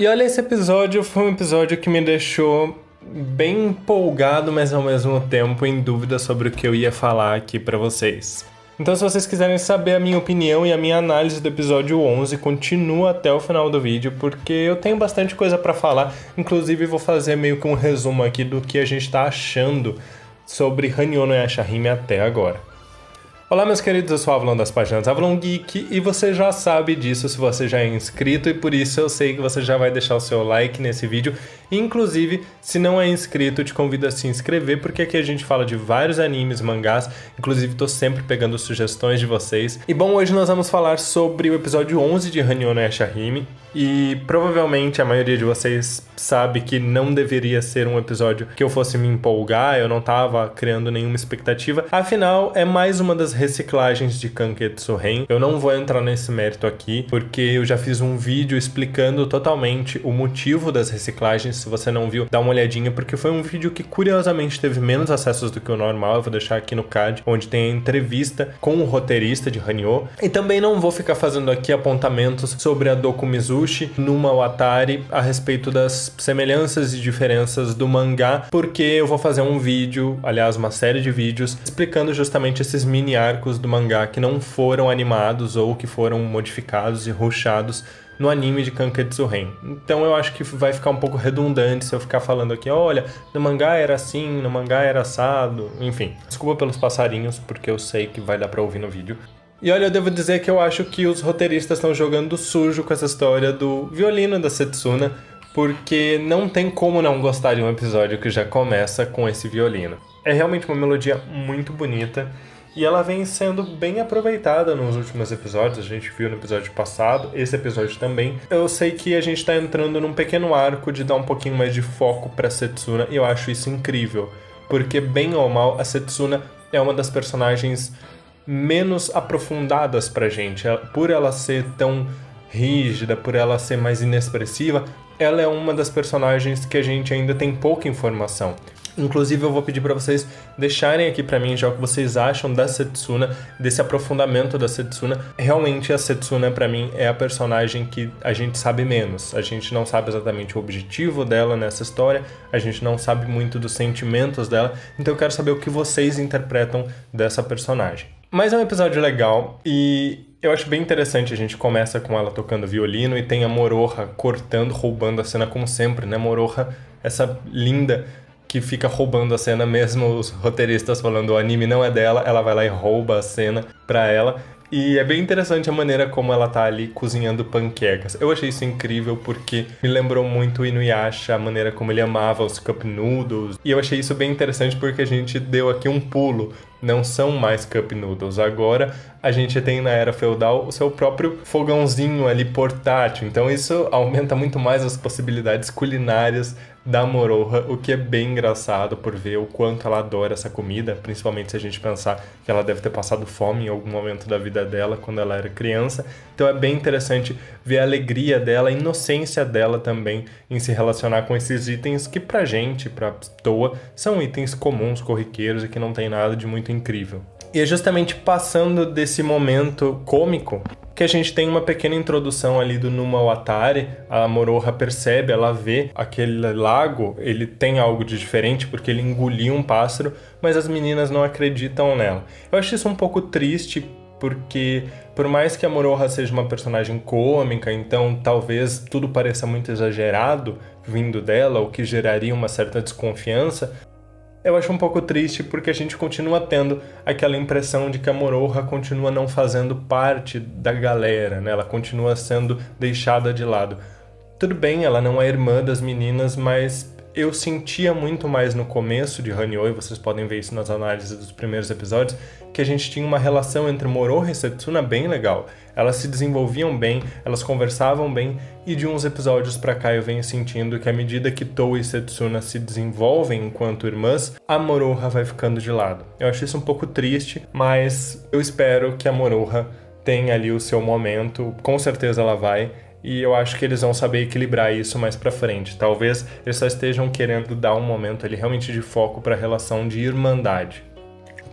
E olha, esse episódio foi um episódio que me deixou bem empolgado, mas ao mesmo tempo em dúvida sobre o que eu ia falar aqui para vocês. Então, se vocês quiserem saber a minha opinião e a minha análise do episódio 11, continua até o final do vídeo, porque eu tenho bastante coisa para falar. Inclusive, vou fazer meio que um resumo aqui do que a gente tá achando sobre Hanyo no Yashahime até agora. Olá, meus queridos, eu sou o Avalon das páginas Avalon Geek e você já sabe disso se você já é inscrito e por isso eu sei que você já vai deixar o seu like nesse vídeo. Inclusive, se não é inscrito, te convido a se inscrever porque aqui a gente fala de vários animes, mangás, inclusive tô sempre pegando sugestões de vocês. E bom, hoje nós vamos falar sobre o episódio 11de Hanyo no Yashahime e provavelmente a maioria de vocês sabe que não deveria ser um episódio que eu fosse me empolgar, eu não tava criando nenhuma expectativa. Afinal, é mais uma das reciclagens de Kanketsu Ren. Eu não vou entrar nesse mérito aqui, porque eu já fiz um vídeo explicando totalmente o motivo das reciclagens. Se você não viu, dá uma olhadinha, porque foi um vídeo que curiosamente teve menos acessos do que o normal. Eu vou deixar aqui no card, onde tem a entrevista com o roteirista de Hanyo. E também não vou ficar fazendo aqui apontamentos sobre a Dokumizu Sushi numa Watari a respeito das semelhanças e diferenças do mangá, porque eu vou fazer um vídeo, aliás, uma série de vídeos, explicando justamente esses mini arcos do mangá que não foram animados ou que foram modificados e rushados no anime de Kanketsu Ren. Então eu acho que vai ficar um pouco redundante se eu ficar falando aqui, olha, no mangá era assim, no mangá era assado, enfim. Desculpa pelos passarinhos, porque eu sei que vai dar pra ouvir no vídeo. E olha, eu devo dizer que eu acho que os roteiristas estão jogando sujo com essa história do violino da Setsuna, porque não tem como não gostar de um episódio que já começa com esse violino. É realmente uma melodia muito bonita e ela vem sendo bem aproveitada nos últimos episódios. A gente viu no episódio passado, esse episódio também. Eu sei que a gente está entrando num pequeno arco de dar um pouquinho mais de foco para Setsuna e eu acho isso incrível, porque bem ou mal a Setsuna é uma das personagens menos aprofundadas pra gente. Por ela ser tão rígida, por ela ser mais inexpressiva, ela é uma das personagens que a gente ainda tem pouca informação. Inclusive, eu vou pedir para vocês deixarem aqui para mim já o que vocês acham da Setsuna, desse aprofundamento da Setsuna. Realmente, a Setsuna, para mim, é a personagem que a gente sabe menos. A gente não sabe exatamente o objetivo dela nessa história, a gente não sabe muito dos sentimentos dela, então eu quero saber o que vocês interpretam dessa personagem. Mas é um episódio legal e eu acho bem interessante. A gente começa com ela tocando violino e tem a Moroha cortando, roubando a cena como sempre, né? Moroha, essa linda que fica roubando a cena mesmo os roteiristas falando o anime não é dela, ela vai lá e rouba a cena pra ela. E é bem interessante a maneira como ela tá ali cozinhando panquecas. Eu achei isso incrível porque me lembrou muito Inuyasha, a maneira como ele amava os cup noodles. E eu achei isso bem interessante porque a gente deu aqui um pulo. Não são mais cup noodles. Agora a gente tem na era feudal o seu próprio fogãozinho ali portátil. Então isso aumenta muito mais as possibilidades culinárias da Moroha, o que é bem engraçado por ver o quanto ela adora essa comida, principalmente se a gente pensar que ela deve ter passado fome em algum momento da vida dela quando ela era criança. Então é bem interessante ver a alegria dela, a inocência dela também em se relacionar com esses itens que pra gente, pra toa, são itens comuns, corriqueiros e que não tem nada de muito incrível. E é justamente passando desse momento cômico que a gente tem uma pequena introdução ali do Numa Watari. A Moroha percebe, ela vê aquele lago, ele tem algo de diferente porque ele engoliu um pássaro, mas as meninas não acreditam nela. Eu acho isso um pouco triste porque por mais que a Moroha seja uma personagem cômica, então talvez tudo pareça muito exagerado vindo dela, o que geraria uma certa desconfiança, eu acho um pouco triste porque a gente continua tendo aquela impressão de que a Moroha continua não fazendo parte da galera, né? Ela continua sendo deixada de lado. Tudo bem, ela não é irmã das meninas, mas eu sentia muito mais no começo de Hanyo, e vocês podem ver isso nas análises dos primeiros episódios, que a gente tinha uma relação entre Moroha e Setsuna bem legal. Elas se desenvolviam bem, elas conversavam bem, e de uns episódios para cá eu venho sentindo que à medida que Tou e Setsuna se desenvolvem enquanto irmãs, a Moroha vai ficando de lado. Eu acho isso um pouco triste, mas eu espero que a Moroha tenha ali o seu momento, com certeza ela vai, e eu acho que eles vão saber equilibrar isso mais para frente. Talvez eles só estejam querendo dar um momento ali realmente de foco para a relação de irmandade.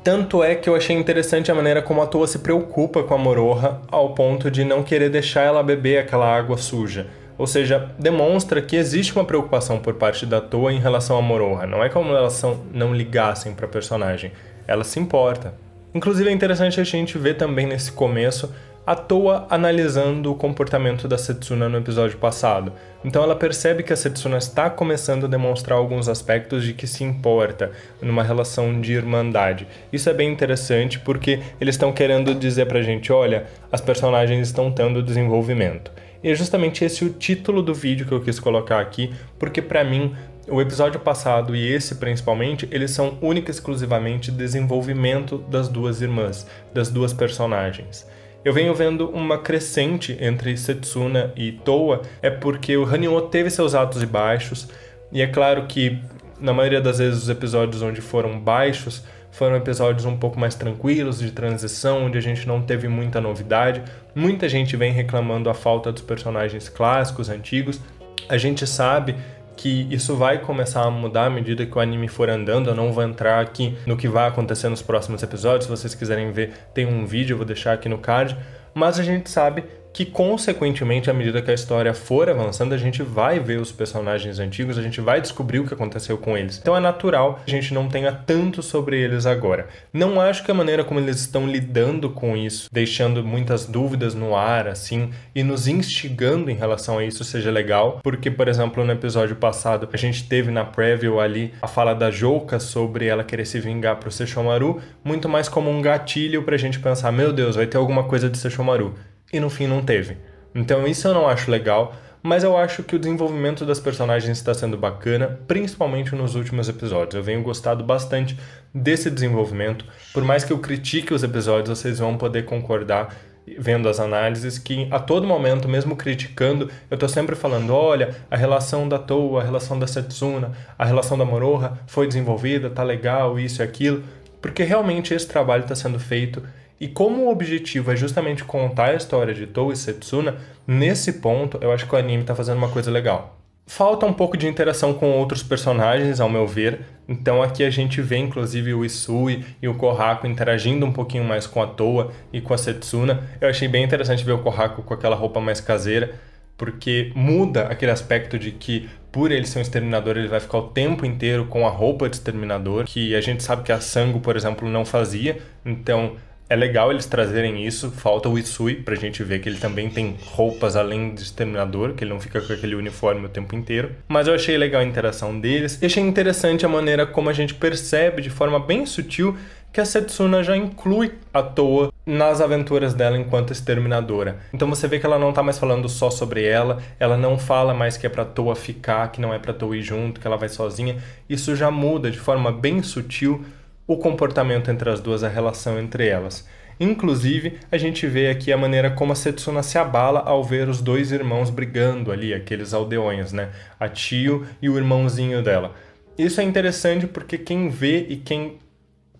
Tanto é que eu achei interessante a maneira como a Toa se preocupa com a Moroha ao ponto de não querer deixar ela beber aquela água suja. Ou seja, demonstra que existe uma preocupação por parte da Toa em relação a Moroha. Não é como elas não ligassem para a personagem, ela se importa. Inclusive é interessante a gente ver também nesse começo a Toa analisando o comportamento da Setsuna no episódio passado. Então ela percebe que a Setsuna está começando a demonstrar alguns aspectos de que se importa numa relação de irmandade. Isso é bem interessante porque eles estão querendo dizer pra gente, olha, as personagens estão tendo desenvolvimento. E é justamente esse o título do vídeo que eu quis colocar aqui, porque para mim o episódio passado e esse principalmente, eles são única e exclusivamente desenvolvimento das duas irmãs, das duas personagens. Eu venho vendo uma crescente entre Setsuna e Toa, é porque o Hanyo teve seus altos e baixos, e é claro que na maioria das vezes os episódios onde foram baixos foram episódios um pouco mais tranquilos, de transição, onde a gente não teve muita novidade. Muita gente vem reclamando a falta dos personagens clássicos, antigos. A gente sabe que isso vai começar a mudar à medida que o anime for andando. Eu não vou entrar aqui no que vai acontecer nos próximos episódios. Se vocês quiserem ver, tem um vídeo, eu vou deixar aqui no card. Mas a gente sabe que consequentemente, à medida que a história for avançando, a gente vai ver os personagens antigos, a gente vai descobrir o que aconteceu com eles. Então é natural que a gente não tenha tanto sobre eles agora. Não acho que a maneira como eles estão lidando com isso, deixando muitas dúvidas no ar, assim, e nos instigando em relação a isso seja legal, porque, por exemplo, no episódio passado, a gente teve na preview ali a fala da Jouka sobre ela querer se vingar pro Sesshomaru, muito mais como um gatilho pra gente pensar, meu Deus, vai ter alguma coisa de Sesshomaru e no fim não teve. Então isso eu não acho legal, mas eu acho que o desenvolvimento das personagens está sendo bacana, principalmente nos últimos episódios. Eu venho gostado bastante desse desenvolvimento. Por mais que eu critique os episódios, vocês vão poder concordar vendo as análises que a todo momento, mesmo criticando, eu tô sempre falando, olha, a relação da Toa, a relação da Setsuna, a relação da Moroha foi desenvolvida, tá legal, isso e aquilo, porque realmente esse trabalho está sendo feito e como o objetivo é justamente contar a história de Tou e Setsuna, nesse ponto eu acho que o anime está fazendo uma coisa legal. Falta um pouco de interação com outros personagens, ao meu ver. Então aqui a gente vê inclusive o Isui e o Kohaku interagindo um pouquinho mais com a Toa e com a Setsuna. Eu achei bem interessante ver o Kohaku com aquela roupa mais caseira, porque muda aquele aspecto de que por ele ser um exterminador, ele vai ficar o tempo inteiro com a roupa de exterminador, que a gente sabe que a Sango, por exemplo, não fazia. Então é legal eles trazerem isso. Falta o Isui pra gente ver que ele também tem roupas além de exterminador, que ele não fica com aquele uniforme o tempo inteiro. Mas eu achei legal a interação deles. E achei interessante a maneira como a gente percebe de forma bem sutil que a Setsuna já inclui a Toa nas aventuras dela enquanto exterminadora. Então você vê que ela não tá mais falando só sobre ela, ela não fala mais que é pra Toa ficar, que não é pra Toa ir junto, que ela vai sozinha. Isso já muda de forma bem sutil o comportamento entre as duas, a relação entre elas. Inclusive, a gente vê aqui a maneira como a Setsuna se abala ao ver os dois irmãos brigando ali, aqueles aldeões, né? A tio e o irmãozinho dela. Isso é interessante porque quem vê e quem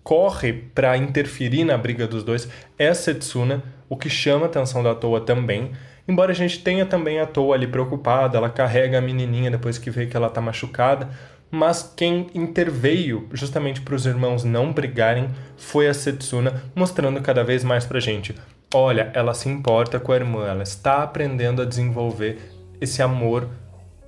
corre para interferir na briga dos dois é a Setsuna, o que chama a atenção da Toa também. Embora a gente tenha também a Toa ali preocupada, ela carrega a menininha depois que vê que ela tá machucada, mas quem interveio justamente para os irmãos não brigarem foi a Setsuna, mostrando cada vez mais pra gente. Olha, ela se importa com a irmã, ela está aprendendo a desenvolver esse amor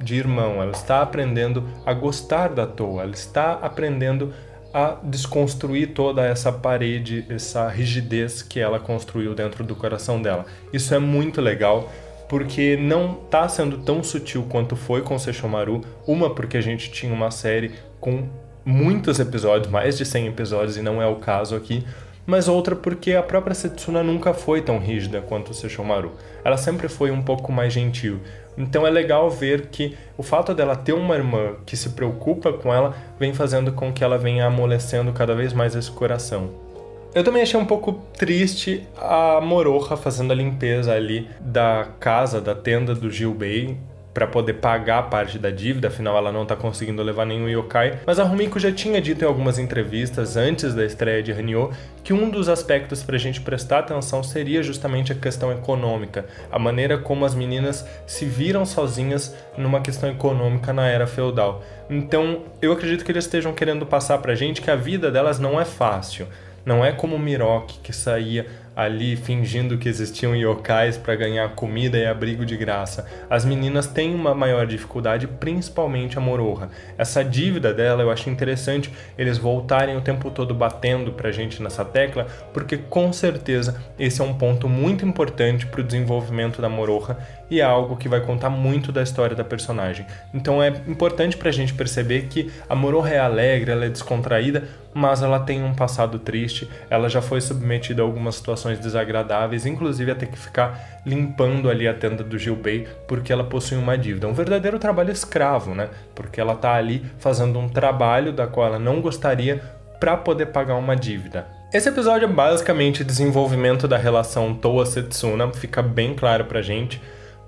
de irmão, ela está aprendendo a gostar da toa, ela está aprendendo a desconstruir toda essa parede, essa rigidez que ela construiu dentro do coração dela. Isso é muito legal porque não tá sendo tão sutil quanto foi com Sesshomaru. Uma porque a gente tinha uma série com muitos episódios, mais de 100 episódios e não é o caso aqui, mas outra porque a própria Setsuna nunca foi tão rígida quanto o Sesshomaru. Ela sempre foi um pouco mais gentil. Então é legal ver que o fato dela ter uma irmã que se preocupa com ela vem fazendo com que ela venha amolecendo cada vez mais esse coração. Eu também achei um pouco triste a Moroha fazendo a limpeza ali da casa, da tenda do Gilbei, para poder pagar parte da dívida, afinal ela não tá conseguindo levar nenhum yokai. Mas a Rumiko já tinha dito em algumas entrevistas antes da estreia de Hanyo que um dos aspectos para a gente prestar atenção seria justamente a questão econômica, a maneira como as meninas se viram sozinhas numa questão econômica na era feudal. Então, eu acredito que eles estejam querendo passar pra gente que a vida delas não é fácil. Não é como o Miroque, que saía ali fingindo que existiam yokais para ganhar comida e abrigo de graça. As meninas têm uma maior dificuldade, principalmente a Moroha. Essa dívida dela eu acho interessante eles voltarem o tempo todo batendo pra gente nessa tecla, porque com certeza esse é um ponto muito importante para o desenvolvimento da Moroha e é algo que vai contar muito da história da personagem. Então é importante pra gente perceber que a Moroha é alegre, ela é descontraída, mas ela tem um passado triste, ela já foi submetida a algumas situações desagradáveis, inclusive a ter que ficar limpando ali a tenda do Gilbei porque ela possui uma dívida. Um verdadeiro trabalho escravo, né? Porque ela tá ali fazendo um trabalho da qual ela não gostaria para poder pagar uma dívida. Esse episódio é basicamente desenvolvimento da relação Toa-Setsuna, fica bem claro pra gente,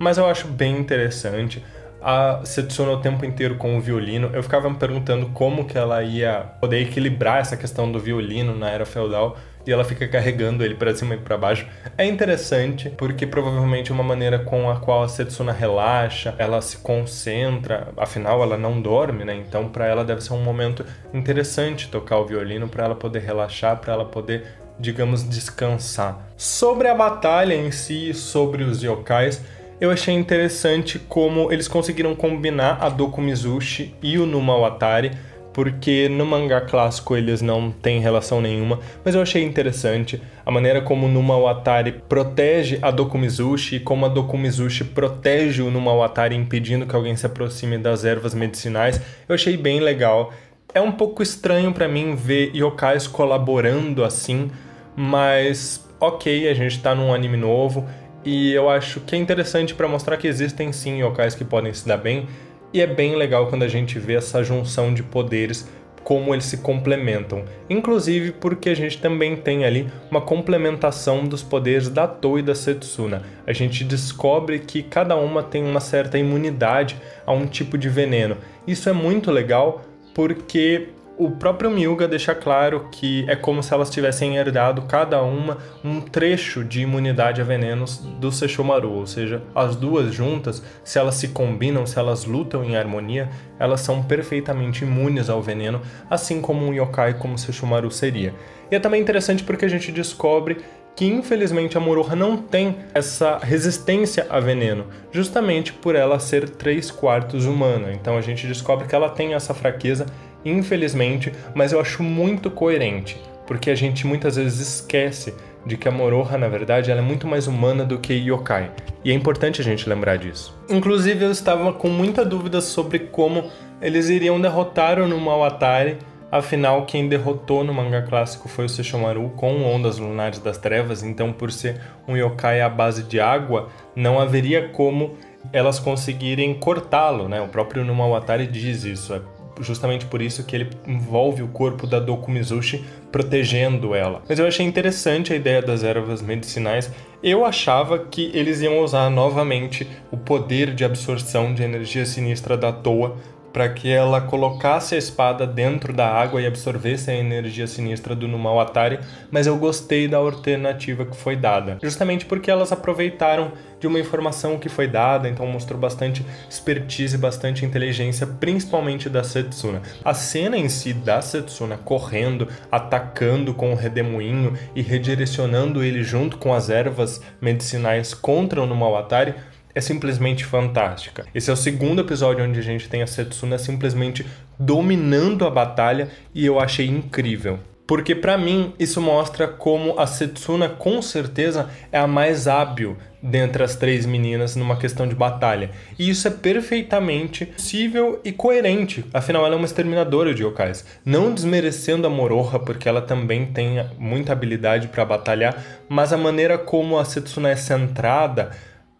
mas eu acho bem interessante a Setsuna o tempo inteiro com o violino. Eu ficava me perguntando como que ela ia poder equilibrar essa questão do violino na era feudal e ela fica carregando ele para cima e para baixo. É interessante porque provavelmente é uma maneira com a qual a Setsuna relaxa, ela se concentra, afinal ela não dorme, né? Então para ela deve ser um momento interessante tocar o violino para ela poder relaxar, para ela poder digamos descansar. Sobre a batalha em si, sobre os yokais, eu achei interessante como eles conseguiram combinar a Doku Mizushi e o Numa Watari, porque no mangá clássico eles não têm relação nenhuma, mas eu achei interessante a maneira como o Numa Watari protege a Doku Mizushi e como a Doku Mizushi protege o Numa Watari impedindo que alguém se aproxime das ervas medicinais. Eu achei bem legal. É um pouco estranho para mim ver yokais colaborando assim, mas ok, a gente tá num anime novo, e eu acho que é interessante para mostrar que existem sim yokais que podem se dar bem, e é bem legal quando a gente vê essa junção de poderes, como eles se complementam. Inclusive porque a gente também tem ali uma complementação dos poderes da Toa e da Setsuna. A gente descobre que cada uma tem uma certa imunidade a um tipo de veneno. Isso é muito legal porque o próprio Myuga deixa claro que é como se elas tivessem herdado cada uma um trecho de imunidade a venenos do Sesshomaru, ou seja, as duas juntas, se elas se combinam, se elas lutam em harmonia, elas são perfeitamente imunes ao veneno, assim como um yokai como Sesshomaru seria. E é também interessante porque a gente descobre que infelizmente a Moroha não tem essa resistência a veneno, justamente por ela ser 3 quartos humana. Então a gente descobre que ela tem essa fraqueza infelizmente, mas eu acho muito coerente, porque a gente muitas vezes esquece de que a Moroha, na verdade, ela é muito mais humana do que yokai. E é importante a gente lembrar disso. Inclusive, eu estava com muita dúvida sobre como eles iriam derrotar o Numawatari, afinal, quem derrotou no mangá clássico foi o Sesshomaru com Ondas Lunares das Trevas, então, por ser um yokai à base de água, não haveria como elas conseguirem cortá-lo, né? O próprio Numawatari diz isso, é justamente por isso que ele envolve o corpo da Dokumizushi protegendo ela. Mas eu achei interessante a ideia das ervas medicinais. Eu achava que eles iam usar novamente o poder de absorção de energia sinistra da Toa para que ela colocasse a espada dentro da água e absorvesse a energia sinistra do Numau Atari, mas eu gostei da alternativa que foi dada, justamente porque elas aproveitaram de uma informação que foi dada, então mostrou bastante expertise, bastante inteligência, principalmente da Setsuna. A cena em si da Setsuna correndo, atacando com o redemoinho e redirecionando ele junto com as ervas medicinais contra o Numau Atari é simplesmente fantástica. Esse é o segundo episódio onde a gente tem a Setsuna simplesmente dominando a batalha e eu achei incrível. Porque para mim isso mostra como a Setsuna com certeza é a mais hábil dentre as três meninas numa questão de batalha. E isso é perfeitamente possível e coerente, afinal ela é uma exterminadora de yokais. Não desmerecendo a Moroha, porque ela também tem muita habilidade para batalhar, mas a maneira como a Setsuna é centrada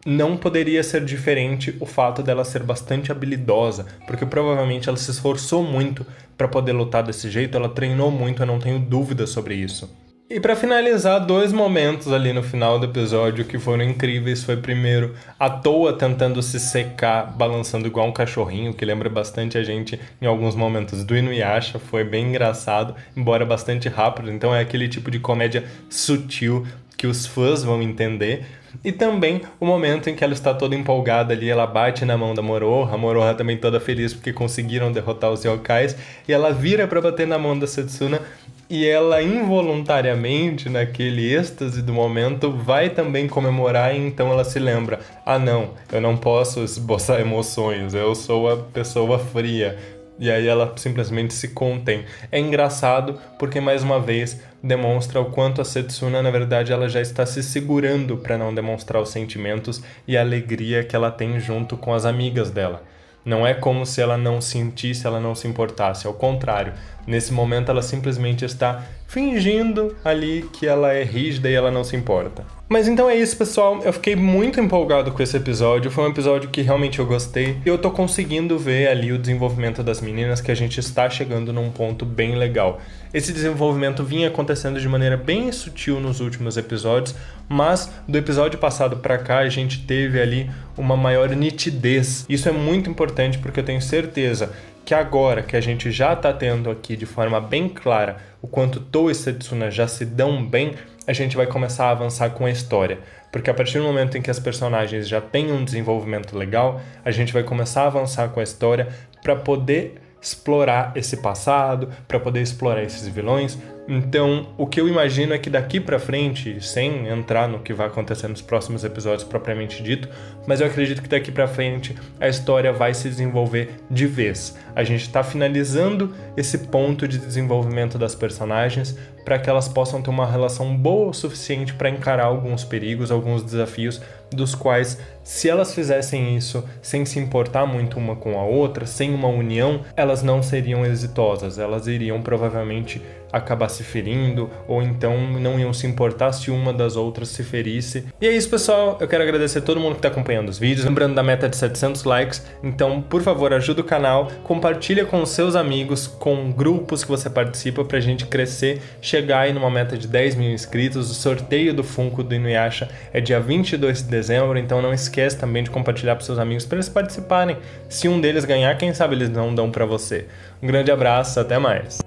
não poderia ser diferente o fato dela ser bastante habilidosa, porque provavelmente ela se esforçou muito para poder lutar desse jeito, ela treinou muito, eu não tenho dúvida sobre isso. E para finalizar, dois momentos ali no final do episódio que foram incríveis foi primeiro a Toa tentando se secar, balançando igual um cachorrinho, que lembra bastante a gente em alguns momentos do Inuyasha, foi bem engraçado, embora bastante rápido, então é aquele tipo de comédia sutil que os fãs vão entender. E também o momento em que ela está toda empolgada ali, ela bate na mão da Moroha, a Moroha também toda feliz porque conseguiram derrotar os yokais, e ela vira para bater na mão da Setsuna e ela involuntariamente, naquele êxtase do momento, vai também comemorar e então ela se lembra: ah, não, eu não posso esboçar emoções, eu sou a pessoa fria. E aí ela simplesmente se contém. É engraçado porque mais uma vez demonstra o quanto a Setsuna na verdade ela já está se segurando para não demonstrar os sentimentos e a alegria que ela tem junto com as amigas dela. Não é como se ela não sentisse, ela não se importasse. Ao contrário, nesse momento ela simplesmente está fingindo ali que ela é rígida e ela não se importa. Mas então é isso, pessoal. Eu fiquei muito empolgado com esse episódio. Foi um episódio que realmente eu gostei. E eu tô conseguindo ver ali o desenvolvimento das meninas, que a gente está chegando num ponto bem legal. Esse desenvolvimento vinha acontecendo de maneira bem sutil nos últimos episódios, mas do episódio passado para cá a gente teve ali uma maior nitidez. Isso é muito importante porque eu tenho certeza que agora que a gente já está tendo aqui de forma bem clara o quanto Tou e Setsuna já se dão bem, a gente vai começar a avançar com a história. Porque a partir do momento em que as personagens já têm um desenvolvimento legal, a gente vai começar a avançar com a história para poder explorar esse passado, para poder explorar esses vilões, então, o que eu imagino é que daqui para frente, sem entrar no que vai acontecer nos próximos episódios propriamente dito, mas eu acredito que daqui para frente a história vai se desenvolver de vez. A gente está finalizando esse ponto de desenvolvimento das personagens para que elas possam ter uma relação boa o suficiente para encarar alguns perigos, alguns desafios dos quais, se elas fizessem isso sem se importar muito uma com a outra, sem uma união, elas não seriam exitosas, elas iriam provavelmente acabar se ferindo, ou então não iam se importar se uma das outras se ferisse. E é isso, pessoal. Eu quero agradecer a todo mundo que está acompanhando os vídeos, lembrando da meta de 700 likes. Então, por favor, ajuda o canal, compartilha com seus amigos, com grupos que você participa, para a gente crescer, chegar aí numa meta de 10 mil inscritos. O sorteio do Funko do Inuyasha é dia 22 de dezembro, então não esquece também de compartilhar para seus amigos para eles participarem. Se um deles ganhar, quem sabe eles não dão para você. Um grande abraço, até mais.